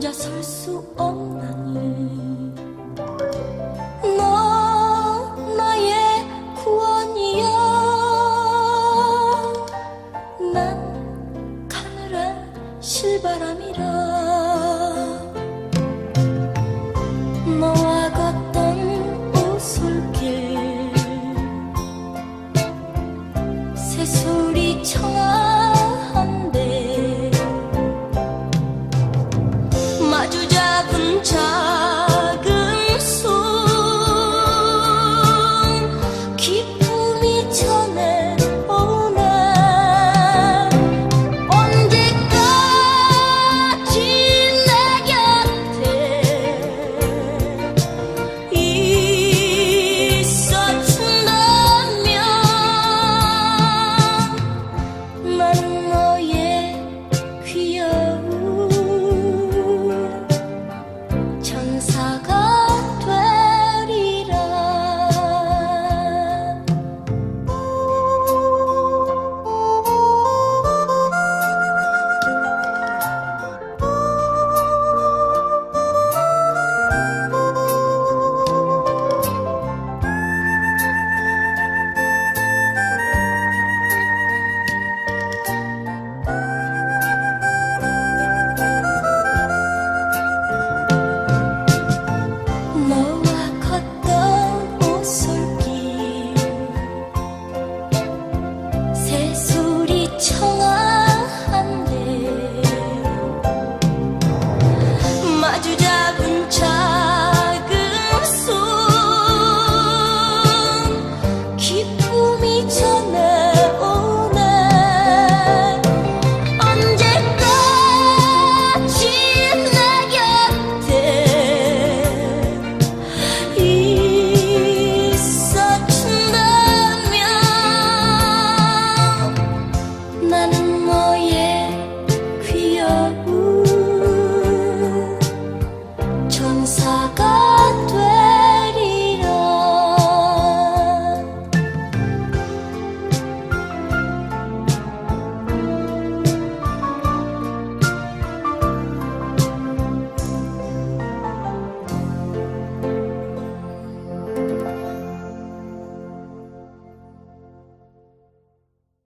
혼자 설 수 없나니.